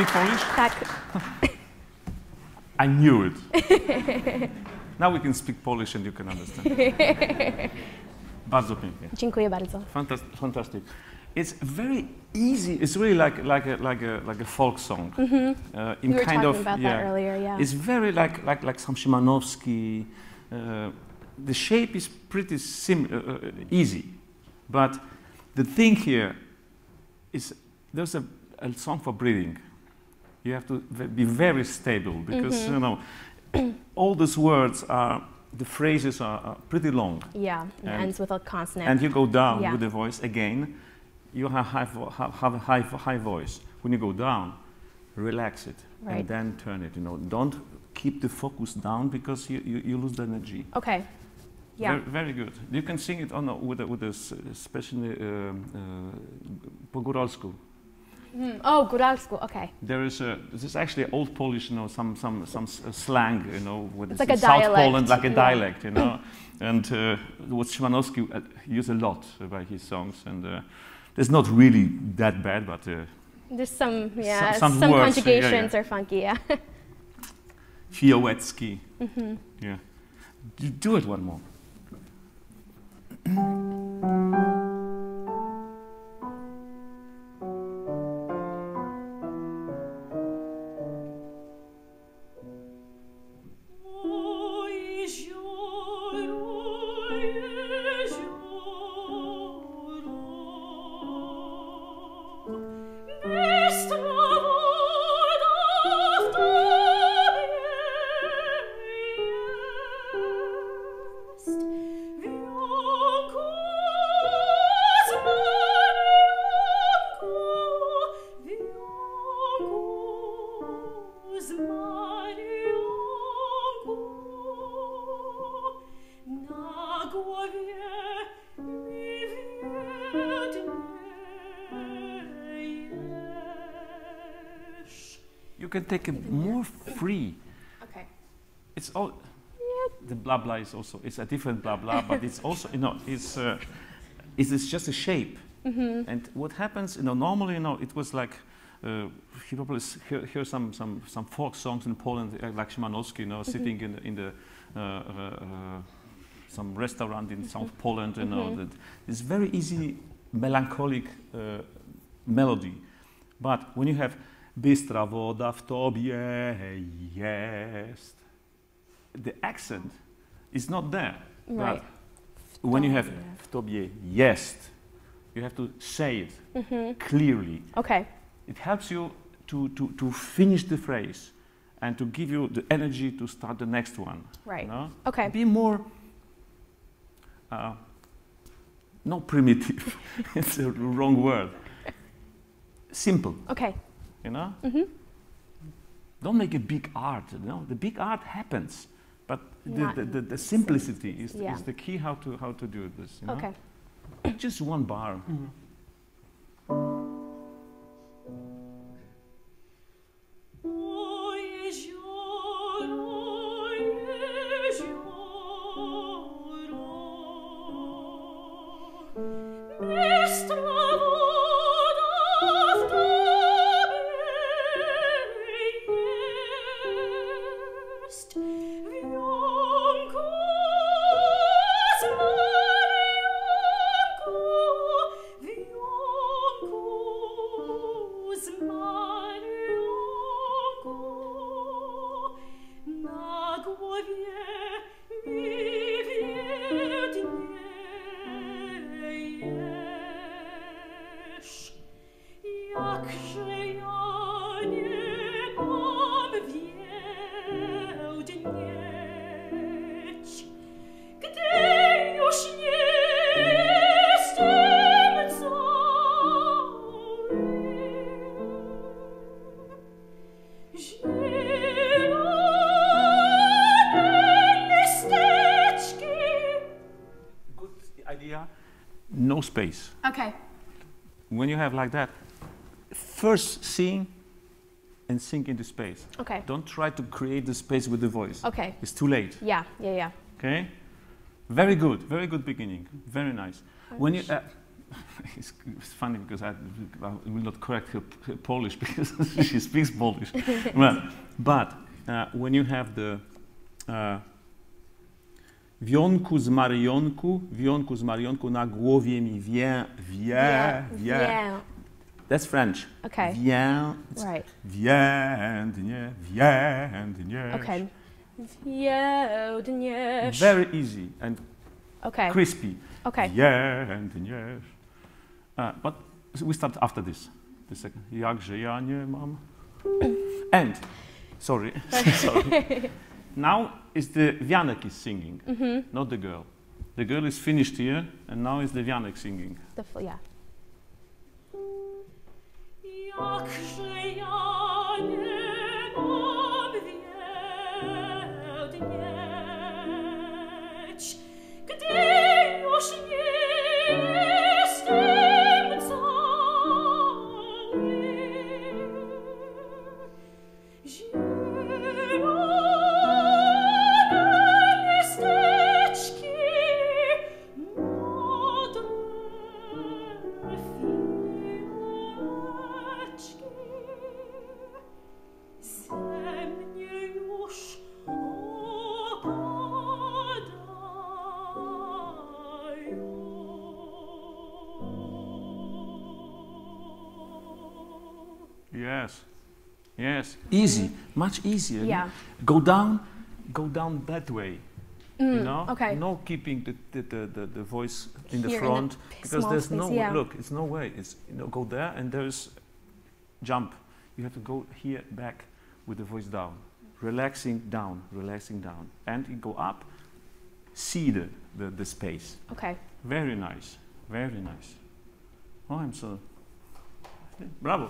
Speak Polish? Tak. I knew it. now we can speak Polish and you can understand. Bardzo pięknie. Dziękuję bardzo. Fantastic. fantastic. It's very easy. It's really like like a like a like a folk song. Uh, in. We were kind talking of about that earlier, yeah. It's very like like like some Szymanowski. Uh, the shape is pretty sim- uh, uh, easy, but the thing here is there's a, a song for breathing. You have to be very stable because Mm-hmm. you know all these words are the phrases are, are pretty long Yeah, it And- ends with a consonant. and you go down Yeah. with the voice again, you have, high have, have a high, high voice. When you go down, relax it Right. and then turn it. You know, don't keep the focus down because you, you, you lose the energy. okay. Yeah. Very, very good. You can sing it on a, with a, with a especially um, uh, Hmm. Oh, góralsku. Okay. There is a this is actually old Polish, you know, some some some s- uh, slang, you know, with It's like a South dialect, Poland, like a yeah. dialect, you know, and uh, what Szymanowski uh, used a lot uh, by his songs, and uh, it's not really that bad, but uh, There's some, yeah, some some, words, yeah, yeah. conjugations are funky, yeah. Fiowecki, Mhm. yeah. Do, do it one more. can take it more free. Okay. It's all. The blah blah is also it's a different blah blah, but it's also you know it's uh, it's, it's just a shape. Mm-hmm. And what happens, you know, normally, you know, it was like uh, you probably hear, hear some, some, some folk songs in Poland, uh, like Szymanowski, you know, sitting in the, in the uh, uh, uh, some restaurant in South Poland, you know, Mhm. that it's very easy melancholic uh, melody. But when you have Bystra woda w tobie jest, the accent is not there. Right. But when you have w tobie jest, you have to say it hmm clearly. Okay. It helps you to, to, to finish the phrase and to give you the energy to start the next one. Right. you know? Okay. Be more, uh, not primitive, it's a wrong word. Simple, Okay. You know? hmm Don't make a big art, you know? The big art happens, but the, the, the, the simplicity is, Yeah. is the key how to, how to do this, you know? Okay. Just one bar. O Okay. When you have like that, first sing and sink into space. Okay. Don't try to create the space with the voice. Okay. It's too late. Yeah, yeah, yeah. Okay? Very good. Very good beginning. Very nice. When you. Uh, it's, it's funny because I, I will not correct her, her Polish because she speaks Polish. well, but uh, when you have the. Uh, Wionku z Marionku, wionku z Marionku, na głowie mi wie, wie, wie. That's French. Okay. It's Right. Więdnie, więdnie. Okay. Wiedniesz. Very easy and Okay. crispy. Okay. Więdnie. Uh, but we start after this. The second. Jakże ja nie mam. And, sorry, sorry. Now is the Wianek is singing, Mhm. not the girl. The girl is finished here, and now is the Wianek singing. The f- yeah. Yes, yes. Easy, much easier. Yeah. Go down, go down that way. you Mm, know okay. no keeping the, the, the, the, the voice in the Here in the front because there's space, no yeah. look it's no way it's you know go there and there's jump you have to go here back with the voice down relaxing down relaxing down and you go up see the, the, the space Okay. very nice very nice oh i'm so bravo